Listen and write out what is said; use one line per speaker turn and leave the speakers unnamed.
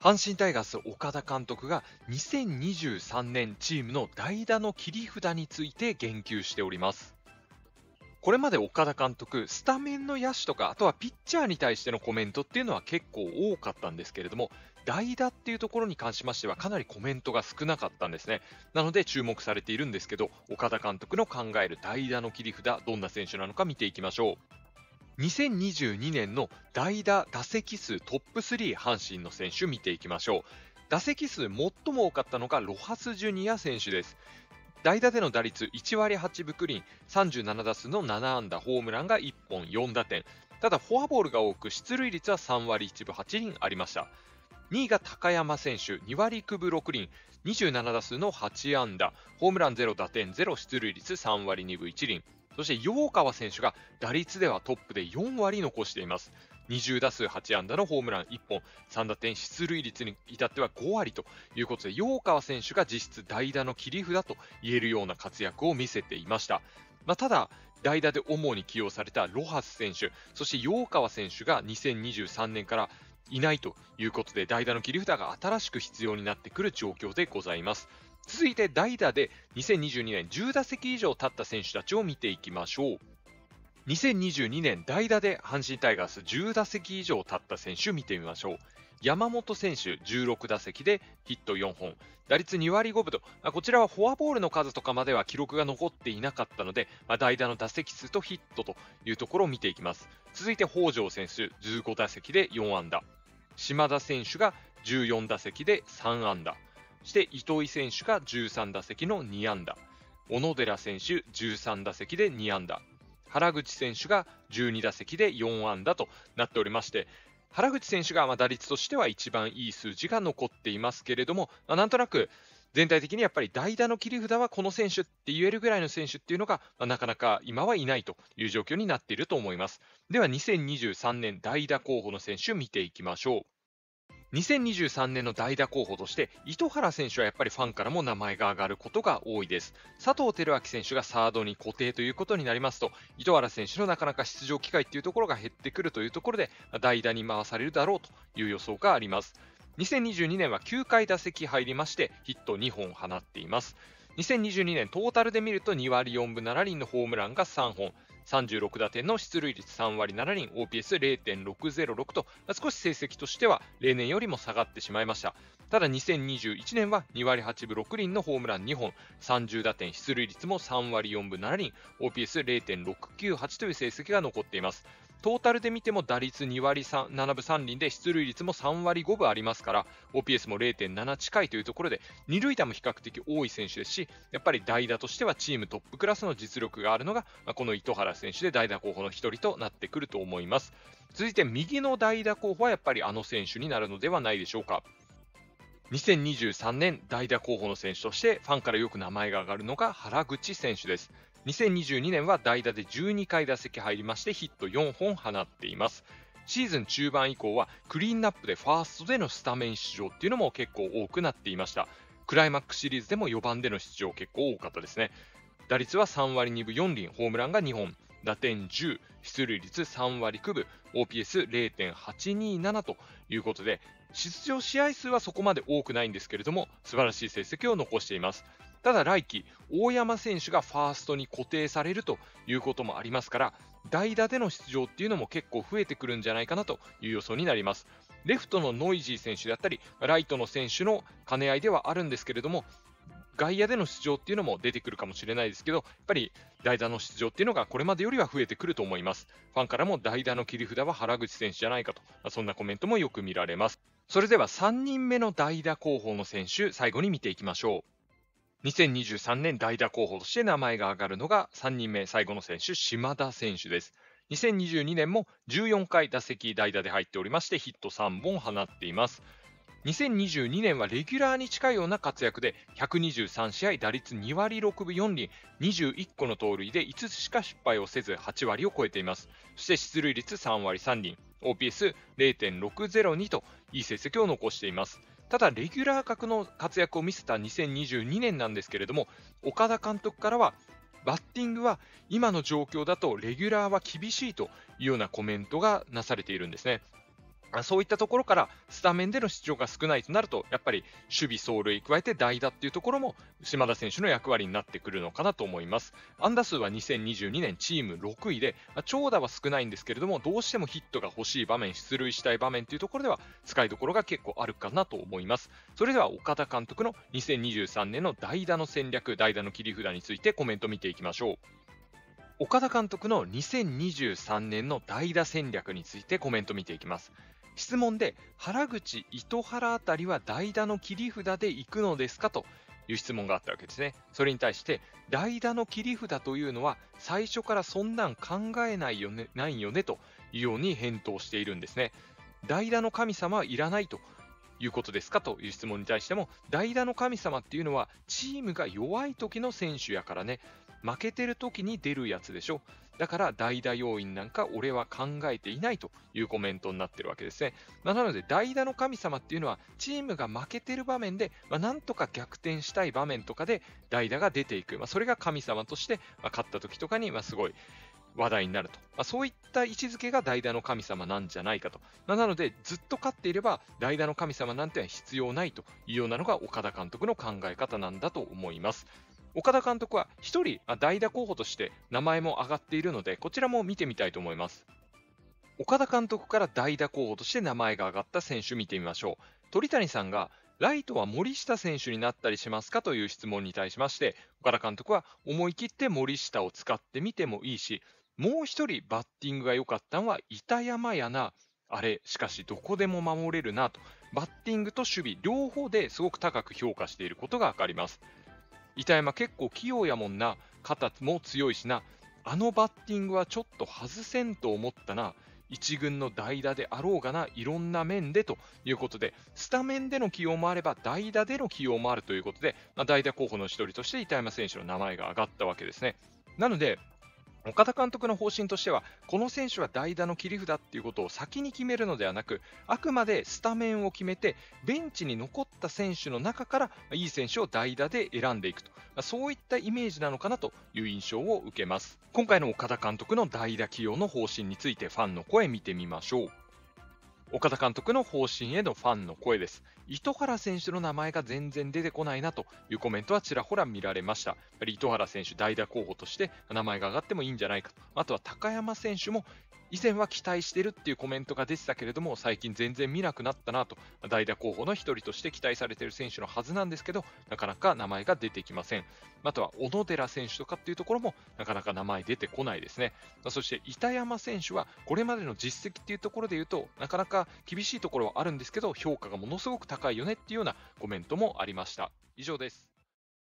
阪神タイガース岡田監督が2023年チームの代打の切り札について言及しております。これまで岡田監督、スタメンの野手とか、あとはピッチャーに対してのコメントっていうのは結構多かったんですけれども、代打っていうところに関しましてはかなりコメントが少なかったんですね。なので注目されているんですけど、岡田監督の考える代打の切り札、どんな選手なのか見ていきましょう。2022年の代打打席数トップ3阪神の選手見ていきましょう。打席数最も多かったのがロハス・ジュニア選手です。代打での打率1割8分クリーン、37打数の7安打、ホームランが1本4打点。ただ、フォアボールが多く、出塁率は3割1分8厘ありました。2位が高山選手、2割9分6厘、27打数の8安打、ホームラン0打点0、出塁率3割2分1厘。そして、陽川選手が打率ではトップで4割残しています。20打数8安打のホームラン1本、3打点出塁率に至っては5割ということで、陽川選手が実質代打の切り札と言えるような活躍を見せていました。まあ、ただ、代打で主に起用されたロハス選手、そして陽川選手が2023年からいないということで、代打の切り札が新しく必要になってくる状況でございます。続いて代打で2022年10打席以上立った選手たちを見ていきましょう。2022年代打で阪神タイガース10打席以上立った選手見てみましょう。山本選手16打席でヒット4本、打率2割5分と、こちらはフォアボールの数とかまでは記録が残っていなかったので、ま、代打の打席数とヒットというところを見ていきます。続いて北条選手15打席で4安打、島田選手が14打席で3安打、して糸井選手が13打席の2安打、小野寺選手13打席で2安打、原口選手が12打席で4安打となっておりまして、原口選手がま打率としては一番いい数字が残っていますけれども、ま、なんとなく全体的にやっぱり代打の切り札はこの選手って言えるぐらいの選手っていうのが、ま、なかなか今はいないという状況になっていると思います。では2023年代打候補の選手見ていきましょう。2023年の代打候補として糸原選手はやっぱりファンからも名前が上がることが多いです。佐藤輝明選手がサードに固定ということになりますと糸原選手のなかなか出場機会というところが減ってくるというところで代打に回されるだろうという予想があります。2022年は9回打席入りましてヒット2本放っています。2022年トータルで見ると2割4分7厘のホームランが3本36打点の出塁率3割7厘、OPS0.606 と、少し成績としては例年よりも下がってしまいました。ただ2021年は2割8分6厘のホームラン2本、30打点、出塁率も3割4分7厘、OPS0.698 という成績が残っています。トータルで見ても打率2割3 7分3厘で出塁率も3割5分ありますから OPS も0.7近いというところで二塁打も比較的多い選手ですしやっぱり代打としてはチームトップクラスの実力があるのが、この糸原選手で代打候補の1人となってくると思います。続いて右の代打候補はやっぱりあの選手になるのではないでしょうか。2023年代打候補の選手としてファンからよく名前が挙がるのが原口選手です。2022年は代打で12回打席入りましてヒット4本放っています。シーズン中盤以降はクリーンナップでファーストでのスタメン出場っていうのも結構多くなっていました。クライマックスシリーズでも4番での出場結構多かったですね。打率は3割2分4厘、ホームランが2本、打点10、出塁率3割9分、OPS0.827 ということで、出場試合数はそこまで多くないんですけれども、素晴らしい成績を残しています。ただ来季、大山選手がファーストに固定されるということもありますから、代打での出場っていうのも結構増えてくるんじゃないかなという予想になります。レフトのノイジー選手であったり、ライトの選手の兼ね合いではあるんですけれども、外野での出場っていうのも出てくるかもしれないですけど、やっぱり代打の出場っていうのがこれまでよりは増えてくると思います。ファンからも代打の切り札は原口選手じゃないかと、そんなコメントもよく見られます。それでは3人目の代打候補の選手、最後に見ていきましょう。2023年代打候補として名前が挙がるのが3人目最後の選手、島田選手です。2022年も14回打席代打で入っておりましてヒット3本放っています。2022年はレギュラーに近いような活躍で123試合打率2割6分4厘21個の盗塁で5つしか失敗をせず8割を超えていますそして出塁率3割3厘 OPS0.602 といい成績を残していますただ、レギュラー格の活躍を見せた2022年なんですけれども、岡田監督からは、バッティングは今の状況だとレギュラーは厳しいというようなコメントがなされているんですね。そういったところからスタメンでの出場が少ないとなると、やっぱり守備走塁加えて代打っていうところも島田選手の役割になってくるのかなと思います。安打数は2022年チーム6位で、長打は少ないんですけれども、どうしてもヒットが欲しい場面、出塁したい場面というところでは使いどころが結構あるかなと思います。それでは岡田監督の2023年の代打の戦略、代打の切り札についてコメント見ていきましょう。岡田監督の2023年の代打戦略についてコメント見ていきます。質問で原口、糸原あたりは代打の切り札で行くのですかという質問があったわけですね。それに対して代打の切り札というのは最初からそんなん考えないよねないよねというように返答しているんですね。代打の神様はいらないということですかという質問に対しても代打の神様っていうのはチームが弱い時の選手やからね負けてる時に出るやつでしょだから代打要員なんか俺は考えていないというコメントになってるわけですね。まあ、なので代打の神様っていうのはチームが負けてる場面で、まあ、なんとか逆転したい場面とかで代打が出ていく。まあ、それが神様として、ま勝った時とかに、ますごい話題になると、まあ、そういった位置づけが代打の神様なんじゃないかと、まあ、なのでずっと勝っていれば代打の神様なんて必要ないというようなのが岡田監督の考え方なんだと思います。岡田監督は1人代打候補として名前も挙がっているので、こちらも見てみたいと思います。岡田監督から代打候補として名前が挙がった選手見てみましょう。鳥谷さんがライトは森下選手になったりしますかという質問に対しまして、岡田監督は思い切って森下を使ってみてもいいし、もう1人バッティングが良かったのは板山やな。あれ、しかしどこでも守れるなと、バッティングと守備両方ですごく高く評価していることが分かります。板山結構器用やもんな、肩も強いしな、あのバッティングはちょっと外せんと思ったな、1軍の代打であろうがな、いろんな面でということで、スタメンでの起用もあれば、代打での起用もあるということで、まあ、代打候補の1人として板山選手の名前が挙がったわけですね。なので、岡田監督の方針としては、この選手は代打の切り札っていうことを先に決めるのではなく、あくまでスタメンを決めて、ベンチに残った選手の中からいい選手を代打で選んでいくと、そういったイメージなのかなという印象を受けます。今回の岡田監督の代打起用の方針についてファンの声見てみましょう。岡田監督の方針へのファンの声です。糸原選手の名前が全然出てこないなというコメントはちらほら見られました。やっぱり糸原選手、代打候補として名前が上がってもいいんじゃないかと。あとは高山選手も以前は期待してるっていうコメントが出てたけれども、最近全然見なくなったなと、代打候補の一人として期待されている選手のはずなんですけど、なかなか名前が出てきません。あとは小野寺選手とかっていうところも、なかなか名前出てこないですね。そして板山選手は、これまでの実績っていうところで言うと、なかなか厳しいところはあるんですけど、評価がものすごく高いよねっていうようなコメントもありました。以上です。